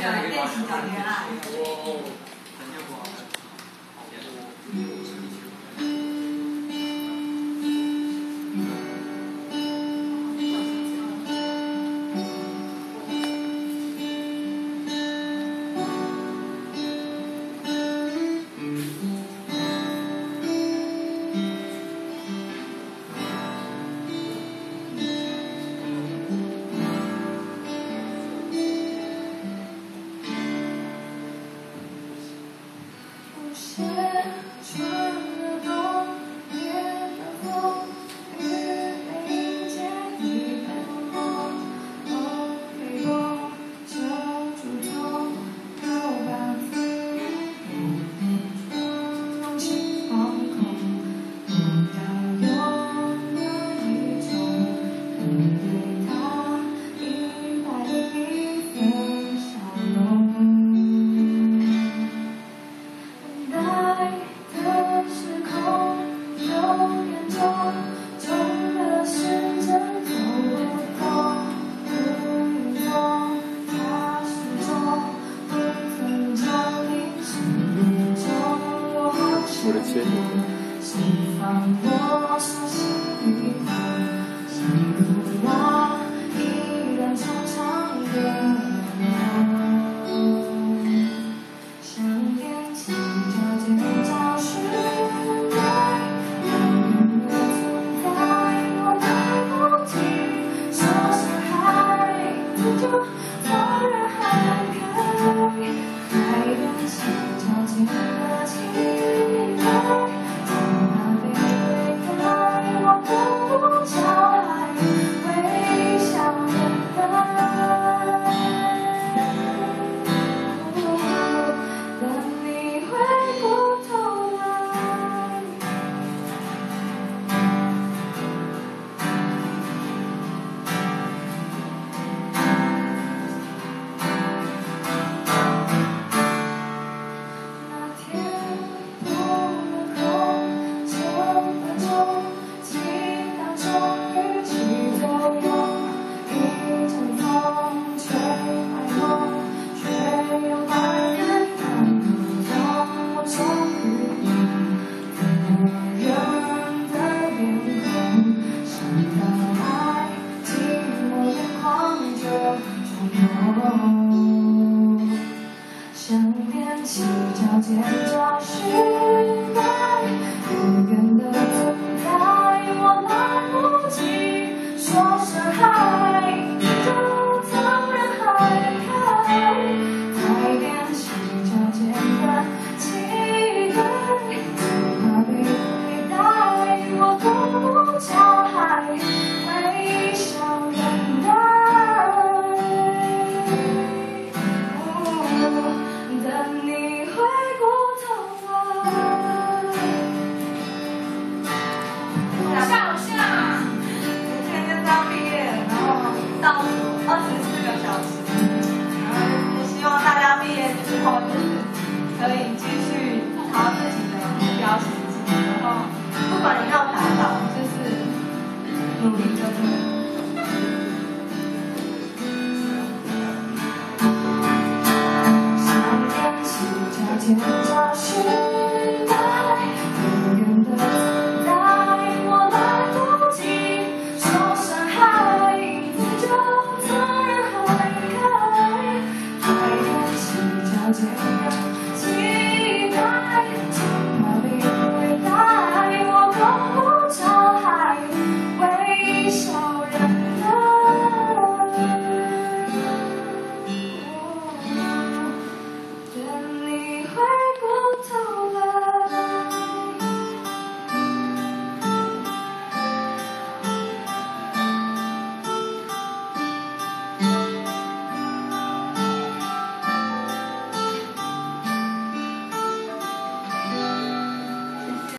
练习找恋爱。turn 我的缺放，心里话随风飘，依然长长。夜想念，期待着天早醒来，想念，不算太，来不及，傻傻还不懂。想踮起脚尖。I do.